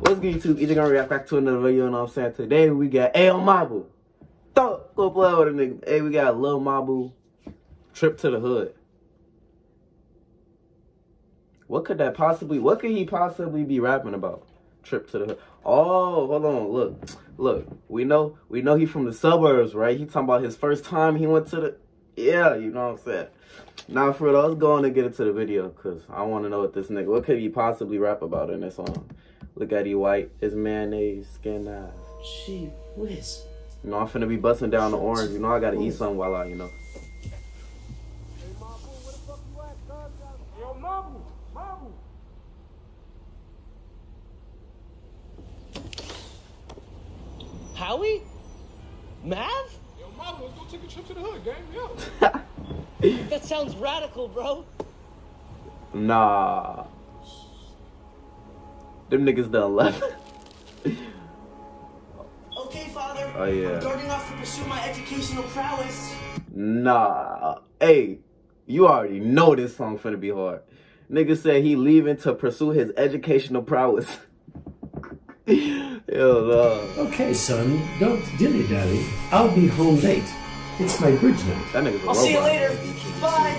What's good, YouTube? Either gonna react back to another video, you know what I'm saying? Today we got Ayo Mabu. Throw, go play with a nigga. Hey, we got Lil Mabu. Trip to the hood. What could that possibly, what could he possibly be rapping about? Trip to the hood. Oh, hold on, look. Look, we know, we know he from the suburbs, right? He talking about his first time he went to the, yeah, you know what I'm saying? Now, for real, let's go on and get into the video, because I want to know what this nigga, what could he possibly rap about in this song? Look at he white, his mayonnaise, skin eyes. Gee whiz. You know, I'm finna be busting down the orange. You know, I gotta eat something while I, you know. Hey Mabu, where the fuck you at? Yo, Mabu, Mabu. Howie? Mav? Yo, Mama, let's go take a trip to the hood, gang. Yo. That sounds radical, bro. Nah. Them niggas done left. Okay, father. Oh, yeah. I'm darting off to pursue my educational prowess. nah. Hey, you already know this song finna be hard. Nigga said he leaving to pursue his educational prowess. Yo, nah. Okay, son, don't dilly dally. I'll be home late. It's my bridge night. That nigga's a I'll see you later. Bye.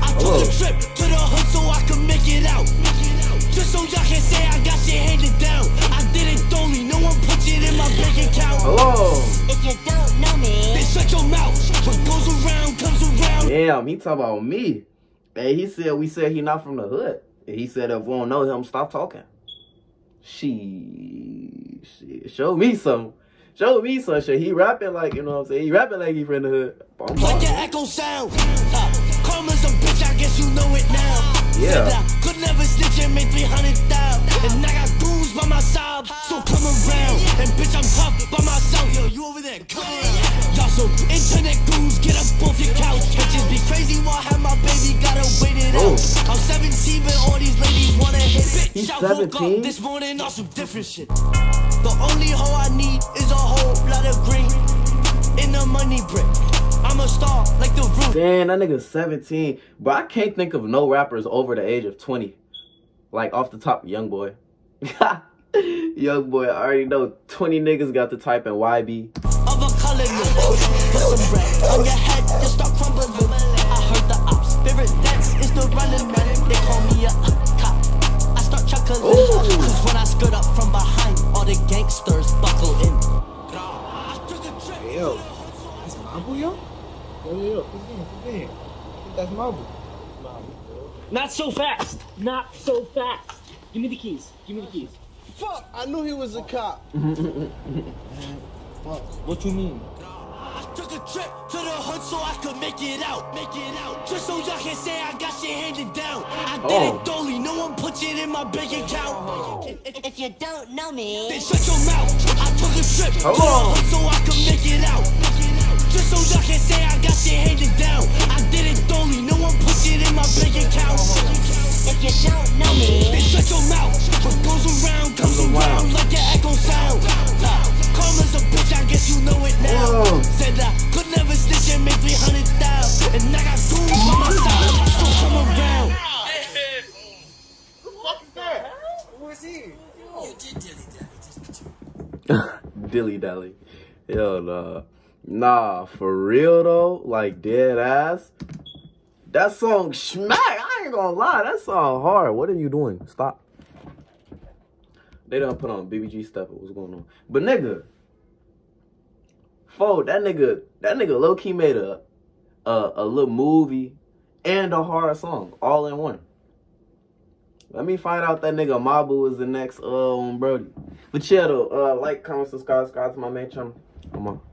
I took Hello. Make it out. Just so y'all can say I got shit handed down. I did it only, no one put it in my bank account. Hello. If you don't know me, then shut your mouth. What goes around comes around. Damn, he talk about me. Hey, he said we said he not from the hood. And he said if we don't know him, stop talking. She, she show me some. Show me some shit. He rapping like, you know what I'm saying? He rapping like he from the hood. Like the echo sound. Uh, karma's a bitch, I guess you know it now. Yeah. Could never snitch and make 300,000. And I got goons by my side, so come around. And bitch, I'm tough by myself. Yo, you over there, come around. Y'all so internet goons, get up off your couch. Bitches be crazy while I have my baby, gotta wait it Oh. out. I'm 17, but all these ladies wanna hit it. Bitch, I woke up this morning on some different shit. The only hoe I need like the roof. Damn, that nigga's 17. But I can't think of no rappers over the age of 20. Like off the top, young boy. young boy, I already know 20 niggas got the type in YB. of a color Put some bread on your head, you start crumbling. I heard the ops, spirit dance is the running man. They call me a cop. I start chuckling. Cause when I skirt up from behind, all the gangsters buckle in. Yo, that's Mabu, yo? Yo, yo, yo, who's in? Who's in? I think that's Not so fast. Not so fast. Give me the keys. Give me the keys. Fuck, I knew he was a cop. Uh, what you mean? I took a trip to the hood so I could make it out, make it out. Just so y'all can say I got shit handed down. I did Oh. it dolly, no one put it in my bank account. If, if, if you don't know me, Then shut your mouth. I took a trip to the hood so I could make it out. Just so y'all can say I got shit handed down. I did it dolly, no one put it in my bank account. if you don't know me, Then shut your mouth. What goes around comes Comes around. around like an echo sound. Karma's a bitch, I guess you know it now. Whoa. Said I could never snitch and make 300,000. And I got goons on my side, so come around. Who is he? Dilly dally. Yo, nah. Nah, for real though, like dead ass. That song smack. I ain't gonna lie, that song hard. What are you doing? Stop. They don't put on BBG stuff. What's going on? But nigga, fo, that nigga, that nigga low key made a, a a little movie and a horror song all in one. Let me find out that nigga Mabu is the next uh on Brody. But yeah though, uh like, comment, subscribe, subscribe to my main channel. Come on.